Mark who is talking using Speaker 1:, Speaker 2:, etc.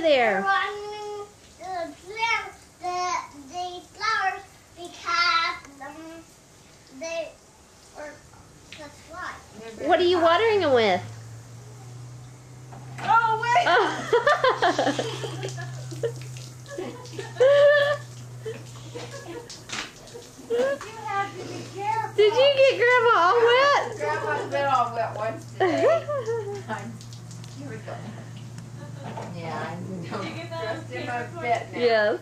Speaker 1: over there?
Speaker 2: The the flowers because um, they
Speaker 1: What are you watering them with?
Speaker 3: Oh wait! You have to be careful.
Speaker 1: Did you get Grandma all wet?
Speaker 3: Grandma's been all wet once today. Here we go.
Speaker 1: Yes.